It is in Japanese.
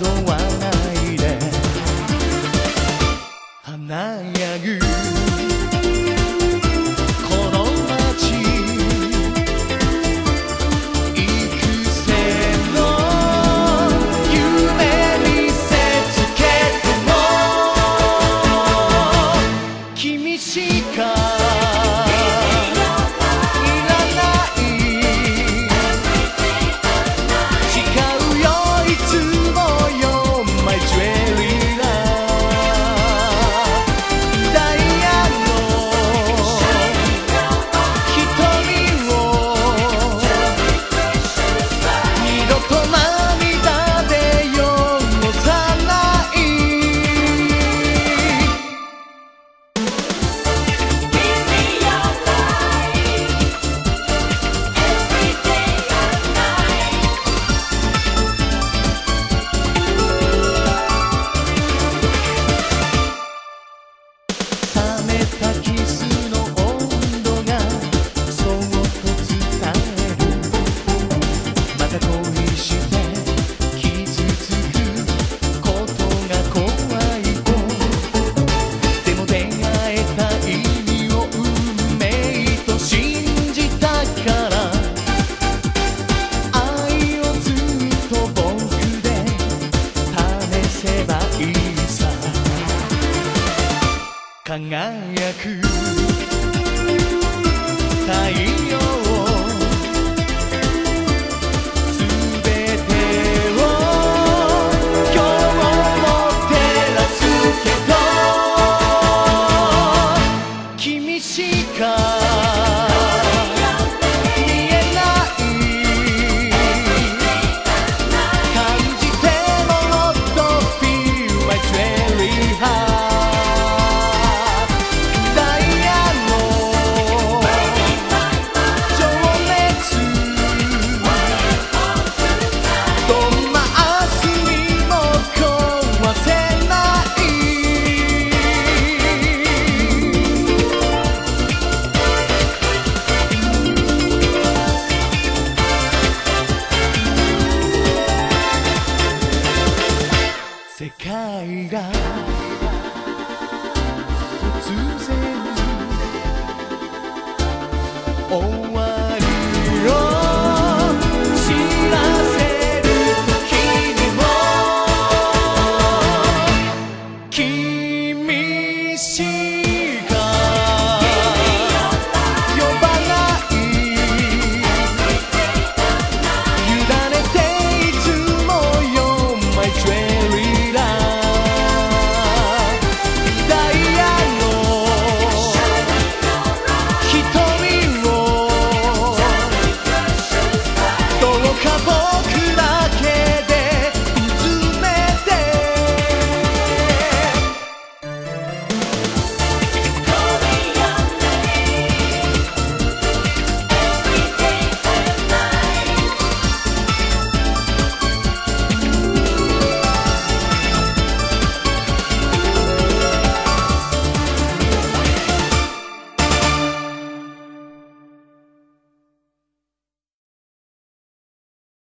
dom けばいいさ。輝く。太陽世界が突然終わかぼ